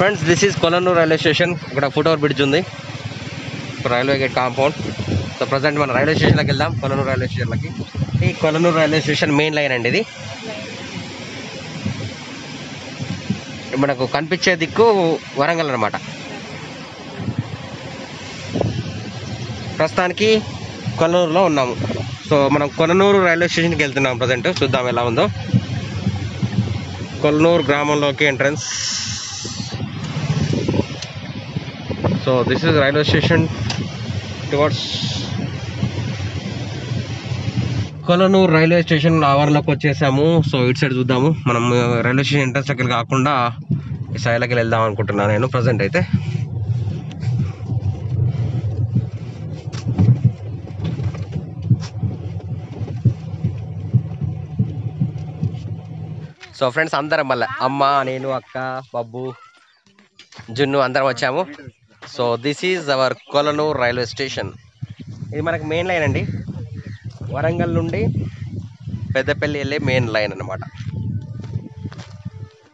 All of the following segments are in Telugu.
Friends this is Kolanur railway station ఇక్కడ ఫుట్ఓవర్ బ్రిడ్జ్ ఉంది. Railway gate compound so present మనం రైల్వే స్టేషన్లోకి వెళ్దాం. కొలనూరు రైల్వే స్టేషన్లోకి ఈ Kolanur railway station main line అండి ఇది. మనకు కనిపించే దిక్కు వరంగల్ అనమాట ప్రస్తుతానికి కొలనూరులో ఉన్నాము. సో మనం కొలనూరు రైల్వే స్టేషన్కి వెళ్తున్నాం ప్రజెంట్ చూద్దాం ఎలా ఉందో. కొలనూరు గ్రామంలోకి entrance so this is railway station towards Kolanur railway station ఆవరణలోకి వచ్చేసాము. సో ఇటు సైడ్ చూద్దాము. మనం రైల్వే స్టేషన్ ఎంట్రన్స్ దగ్గర కాకుండా ఈ సైడ్లోకి వెళ్దాం అనుకుంటున్నాను నేను ప్రజెంట్ అయితే. సో ఫ్రెండ్స్ అందరం మళ్ళీ అమ్మ నేను అక్క బబ్బు జున్ను అందరం వచ్చాము. So this is our Kolanur railway station. ఇది మనకి మెయిన్ లైన్ అండి. వరంగల్ నుండి పెద్దపల్లి వెళ్ళే మెయిన్ లైన్ అన్నమాట.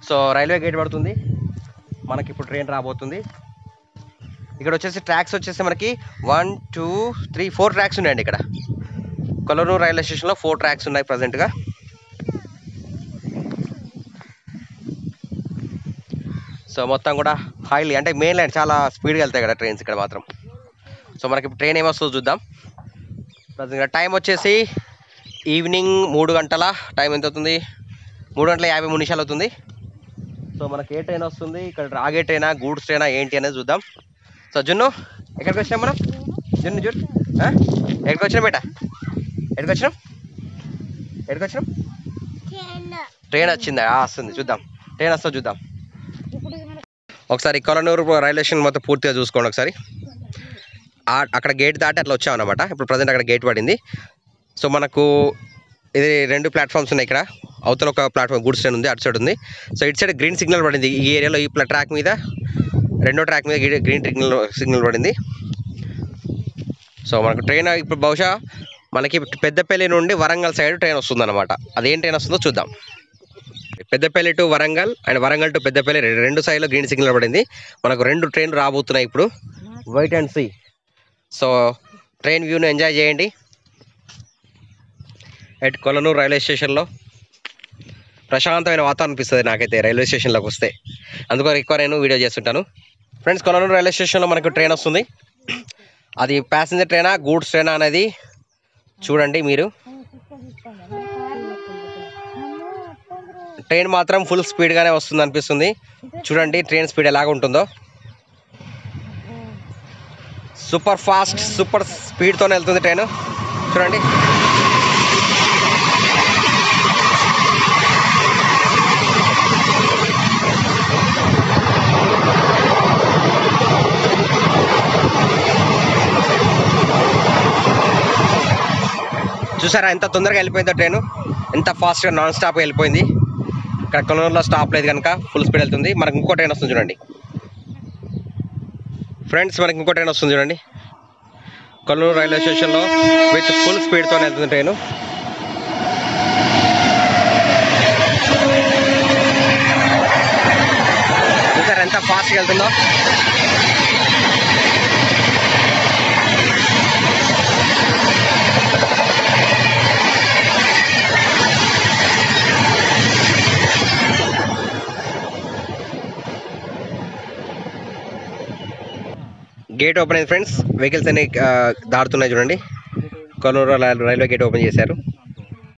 సో రైల్వే గేట్ పడుతుంది. మనకి ఇప్పుడు ట్రైన్ రాబోతుంది. ఇక్కడ వచ్చేసి ట్రాక్స్ వచ్చేసి మనకి one two three four tracks ఉన్నాయండి ఇక్కడ. కొలనూరు రైల్వే స్టేషన్లో ఫోర్ ట్రాక్స్ ఉన్నాయి ప్రజెంట్గా సో మొత్తం కూడా హైలీ అంటే మెయిన్ లైన్ చాలా స్పీడ్గా వెళ్తాయి కదా ట్రైన్స్ ఇక్కడ మాత్రం. సో మనకి ట్రైన్ ఏమొస్తుందో చూద్దాం. ప్రజెంట్ టైం వచ్చేసి ఈవినింగ్ మూడు గంటల. టైం ఎంత అవుతుంది? మూడు గంటల యాభై మూడు నిమిషాలు అవుతుంది. సో మనకి ఏ ట్రైన్ వస్తుంది? ఇక్కడ ఆగే ట్రైనా గూడ్స్ ట్రైనా ఏంటి అనేది చూద్దాం. సో జున్ను ఎక్కడికి వచ్చినాం మనం? జున్ను జున్? ఎక్కడికి వచ్చినాం బేట? ఎక్కడికి వచ్చినాం? ఎక్కడికి వచ్చినాం? ట్రైన్ వచ్చిందా? వస్తుంది. చూద్దాం. ట్రైన్ వస్తుందో చూద్దాం. ఒకసారి కొలనూరు రైల్వే స్టేషన్ మొత్తం పూర్తిగా చూసుకోండి ఒకసారి. అక్కడ గేట్ దాటి అట్లా వచ్చాం అనమాట ఇప్పుడు ప్రజెంట్ అక్కడ గేట్ పడింది. సో మనకు ఇది రెండు ప్లాట్ఫామ్స్ ఉన్నాయి ఇక్కడ. అవతల ఒక ప్లాట్ఫామ్ గుడ్ ట్రైన్ ఉంది అటు సైడ్ ఉంది. సో ఇటు సైడ్ గ్రీన్ సిగ్నల్ పడింది. ఈ ఏరియాలో ఈ ట్రాక్ మీద రెండో ట్రాక్ మీద గ్రీన్ సిగ్నల్ సిగ్నల్ పడింది. సో మనకు ట్రైన్ ఇప్పుడు బహుశా మనకి పెద్దపల్లి నుండి వరంగల్ సైడ్ ట్రైన్ వస్తుంది అనమాట అదేం ట్రైన్ వస్తుందో చూద్దాం. Peddapalli to Warangal and Warangal to Peddapalli రెండు సైడ్లో గ్రీన్ సిగ్నల్ పడింది. మనకు రెండు ట్రైన్లు రాబోతున్నాయి ఇప్పుడు. Wait and see so train వ్యూని ఎంజాయ్ చేయండి. ఎట్ కొలనూరు రైల్వే స్టేషన్లో ప్రశాంతమైన వాతావరణం అనిపిస్తుంది నాకైతే రైల్వే స్టేషన్లోకి వస్తే. అందుకని ఎక్కువ నేను వీడియో చేస్తుంటాను. ఫ్రెండ్స్ కొలనూరు రైల్వే స్టేషన్లో మనకు ట్రైన్ వస్తుంది. అది ప్యాసింజర్ ట్రైనా గూడ్స్ ట్రైనా అనేది చూడండి మీరు. ట్రైన్ మాత్రం ఫుల్ స్పీడ్గానే వస్తుంది అనిపిస్తుంది. చూడండి ట్రైన్ స్పీడ్ ఎలాగ ఉంటుందో. సూపర్ ఫాస్ట్ సూపర్ స్పీడ్తోనే వెళ్తుంది ట్రైన్. చూడండి. చూసారా ఎంత తొందరగా వెళ్ళిపోయిందో ట్రైన్. ఎంత ఫాస్ట్గా నాన్ స్టాప్గా వెళ్ళిపోయింది. ఇక్కడ కొలనూరులో స్టాప్ లేదు కనుక ఫుల్ స్పీడ్ వెళ్తుంది. మనకు ఇంకో ట్రైన్ వస్తుంది చూడండి. ఫ్రెండ్స్ మనకి ఇంకో ట్రైన్ వస్తుంది చూడండి. కొల్లూరు రైల్వే స్టేషన్లో విత్ ఫుల్ స్పీడ్తో వెళ్తుంది ట్రైన్ చూసారు ఎంత ఫాస్ట్గా వెళ్తుందో? గేట్ ఓపెన్ అయింది ఫ్రెండ్స్. వెహికల్స్ అన్ని ఆ, దాటుతున్నాయి చూడండి. కొల్లూరు రైల్వే గేట్ ఓపెన్ చేశారు.